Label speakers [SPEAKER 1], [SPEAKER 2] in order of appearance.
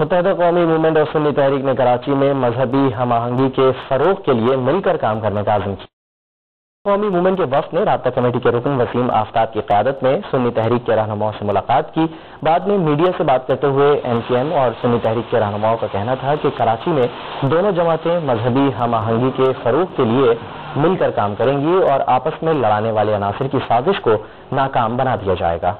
[SPEAKER 1] متحدہ قومی موومنٹ اور سنی تحریک نے کراچی میں مذہبی ہم آہنگی کے فروغ کے لیے مل کر کام کرنے کا عزم کیا۔ قومی موومنٹ کے وفد نے رابطہ کمیٹی کے رکن وسیم آفتاب کی قیادت میں سنی تحریک کے رہنماؤں سے ملاقات کی۔ بعد میں میڈیا سے بات کرتے ہوئے ایم سی ایم اور سنی تحریک کے رہنماؤں کا کہنا تھا کہ کراچی میں دونوں جماعتیں مذہبی ہم آہنگی کے فروغ کے لیے مل کر کام کریں گی اور آپس میں لڑانے والے عناصر کی سازش کو ناکام بنا دیا جائے گا۔